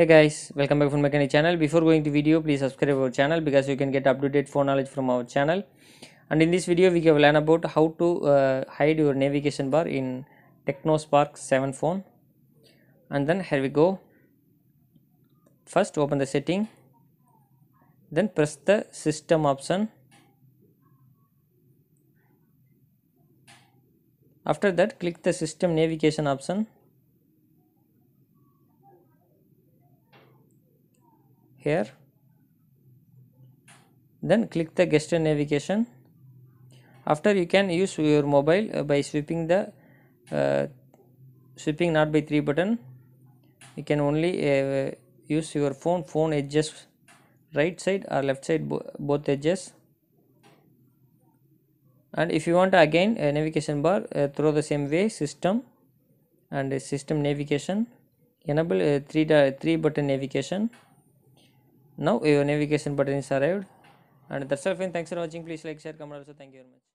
hey guys welcome back from mechanic channel. Before going to video please subscribe our channel because you can get up to date phone knowledge from our channel. And in this video we can learn about how to uh, hide your navigation bar in Tecno Spark 7 phone. And then here we go. First open the setting. Then press the system option. After that click the system navigation option here. Then click the gesture navigation. After you can use your mobile uh, by sweeping the uh, sweeping not by 3 button. You can only uh, use your phone. Phone edges right side or left side bo both edges. And if you want again a navigation bar uh, through the same way system and system navigation. Enable uh, 3 3 button navigation now your navigation button is arrived. And that's all friend. Thanks for watching. Please like share comment also. Thank you very much